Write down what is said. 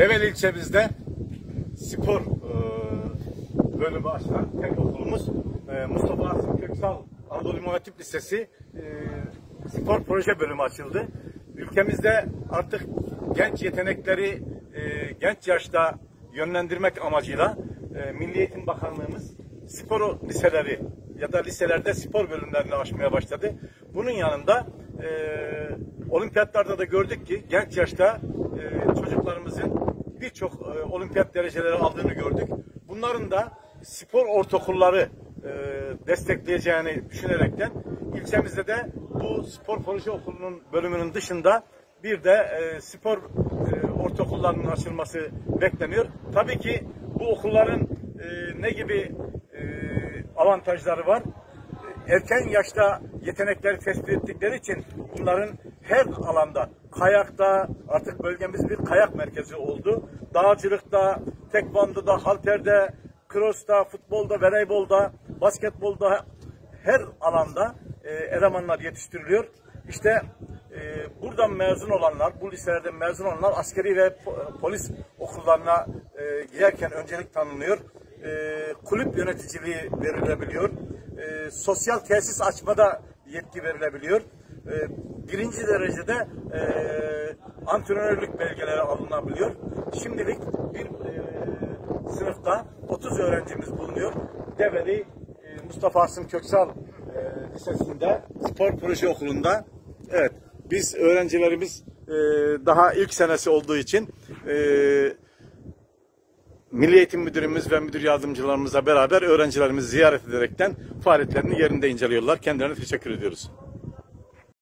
Develi ilçemizde spor e, bölümü açılan tek okulumuz e, Mustafa Asım Köksal Anadolu İmam Hatip Lisesi e, spor proje bölümü açıldı. Ülkemizde artık genç yetenekleri e, genç yaşta yönlendirmek amacıyla e, Milli Eğitim Bakanlığımız spor liseleri ya da liselerde spor bölümlerini açmaya başladı. Bunun yanında e, olimpiyatlarda da gördük ki genç yaşta e, çocuklarımızın birçok e, olimpiyat dereceleri aldığını gördük. Bunların da spor ortaokulları e, destekleyeceğini düşünerekten ilçemizde de bu spor proje okulunun bölümünün dışında bir de e, spor e, ortaokullarının açılması bekleniyor. Tabii ki bu okulların e, ne gibi e, avantajları var? erken yaşta yetenekleri tespit ettikleri için bunların her alanda kayakta artık bölgemiz bir kayak merkezi oldu. Dağcılıkta, tekvandoda, halterde, cross'ta, futbolda, voleybolda, basketbolda her alanda e, elemanlar yetiştiriliyor. İşte e, buradan mezun olanlar, bu liselerden mezun olanlar askeri ve po- polis okullarına e, girerken öncelik tanınıyor. E, kulüp yöneticiliği verilebiliyor. E, sosyal tesis açmada yetki verilebiliyor. E, birinci derecede e, antrenörlük belgeleri alınabiliyor. Şimdilik bir e, sınıfta 30 öğrencimiz bulunuyor. Develi e, Mustafa Asım Köksal e, Lisesi'nde spor proje okulunda evet biz öğrencilerimiz e, daha ilk senesi olduğu için e, Milli Eğitim Müdürümüz ve müdür yardımcılarımızla beraber öğrencilerimizi ziyaret ederekten faaliyetlerini yerinde inceliyorlar. Kendilerine teşekkür ediyoruz.